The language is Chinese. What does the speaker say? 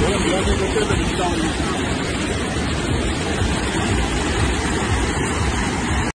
我也不要这个这个你知道